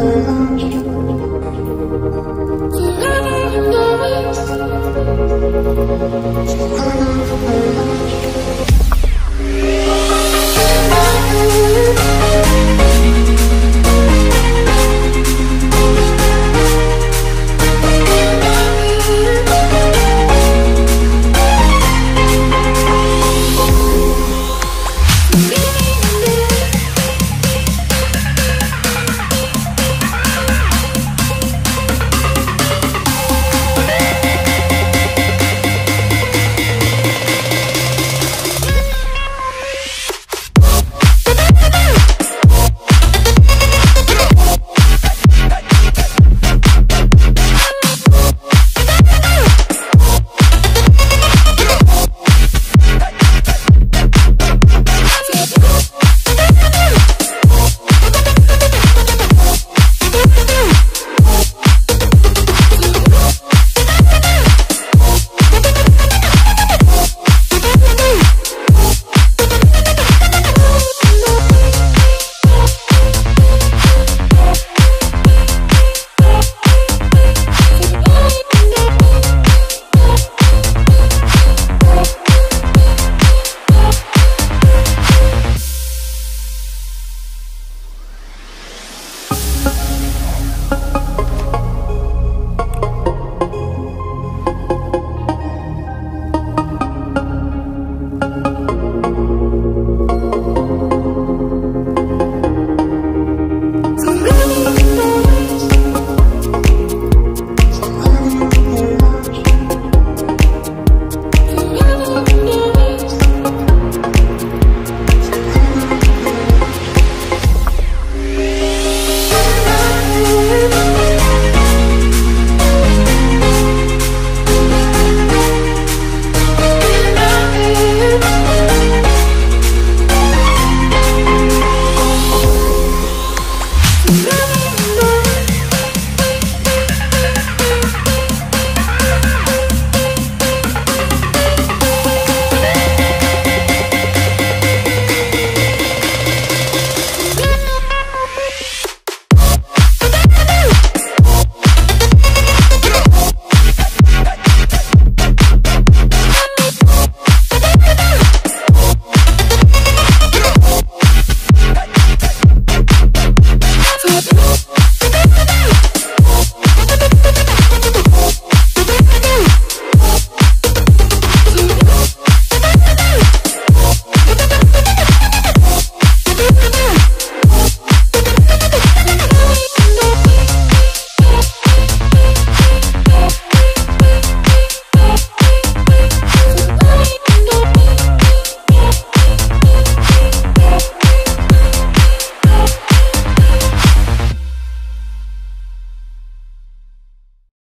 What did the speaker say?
Oh,